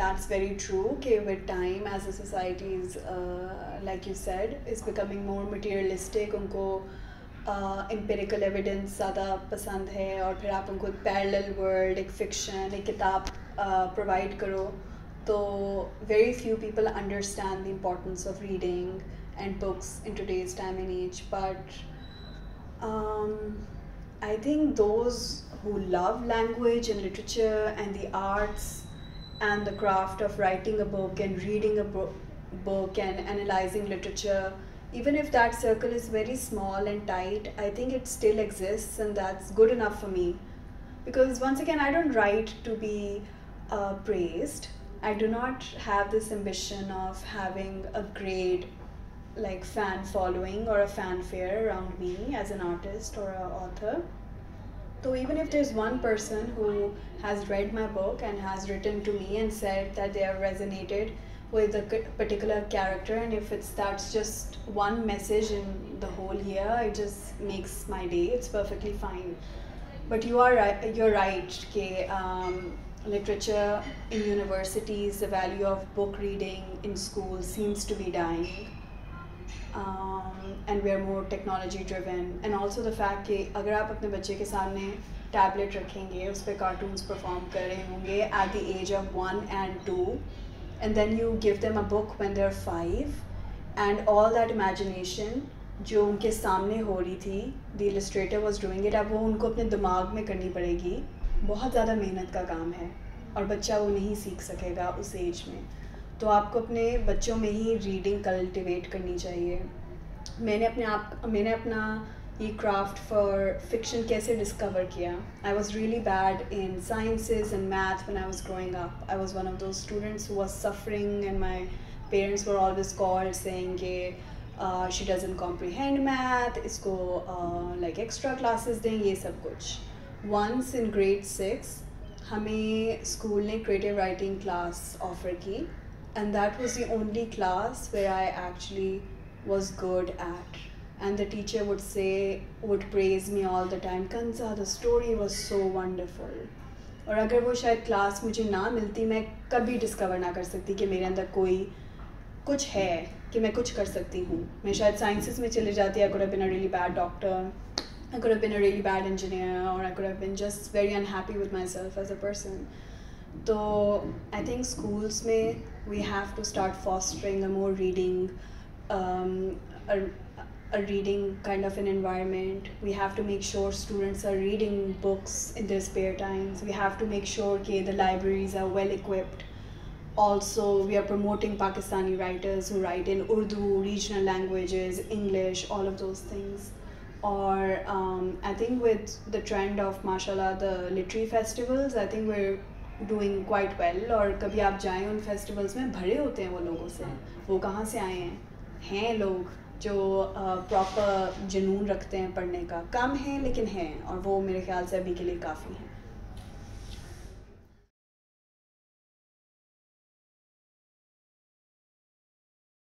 that's very true okay with time as a society is uh, like you said is becoming more materialistic उनको empirical uh, evidence ज़्यादा पसंद है और फिर आप उनको एक पैरेलल वर्ल्ड एक फिक्शन एक किताब प्रोवाइड uh, करो तो very few people understand the importance of reading and books in today's time and age but um, I think those who love language and literature and the arts and the craft of writing a book and reading a book, and analyzing literature, even if that circle is very small and tight, I think it still exists and that's good enough for me. Because once again, I don't write to be uh, praised. I do not have this ambition of having a great like fan following or a fanfare around me as an artist or an author. So even if there's one person who has read my book and has written to me and said that they have resonated with a particular character and if it's that's just one message in the whole year it just makes my day. It's perfectly fine. But you are right you're right okay um, literature in universities the value of book reading in schools seems to be dying we are more technology driven. And also the fact कि अगर आप अपने बच्चे के सामने tablet रखेंगे, उस पर कार्टून्स परफॉर्म कर रहे होंगे at the age of one and two and then you give them a book when they're five and all that imagination जो उनके सामने हो रही थी the illustrator was doing it अब वो उनको अपने दिमाग में करनी पड़ेगी। बहुत ज़्यादा मेहनत का काम है, और बच्चा वो नहीं सीख सकेगा उस एज में। तो आपको अपने बच्चों में ही रीडिंग कल्टिवेट करनी चाहिए। मैंने अपने आप, मैंने अपना ये क्राफ्ट फॉर फिक्शन कैसे डिस्कवर किया? I was really bad in sciences and math when I was growing up I was one of those students who was suffering and my parents were always called के she doesn't comprehend math इसको like extra classes दें, ये सब कुछ। Once in grade six हमें school ने creative writing class offer की। and that was the only class where I actually was good at. And the teacher would say, would praise me all the time, Kanza, the story was so wonderful. और अगर वो शायद class मुझे ना मिलती मैं कभी डिस्कवर ना कर सकती कि मेरे अंदर कोई कुछ है कि मैं कुछ कर सकती हूँ मैं शायद साइंसेस में चले जाती I could been a really bad doctor I could been a really bad engineer और I could been just very unhappy with myself as a person think schools may we have to start fostering a more reading, um, a, a reading kind of an environment. We have to make sure students are reading books in their spare times. We have to make sure okay, the libraries are well equipped. Also, we are promoting Pakistani writers who write in Urdu, regional languages, English, all of those things. Or um, I think with the trend of, mashallah, the literary festivals, I think we're doing quite well और कभी आप जाएँ उन festivals में, भरे होते हैं वो लोगों से। वो कहाँ से आए हैं? हैं लोग जो प्रॉपर जुनून रखते हैं पढ़ने का। कम है लेकिन हैं और वो मेरे ख्याल से अभी के लिए काफ़ी हैं।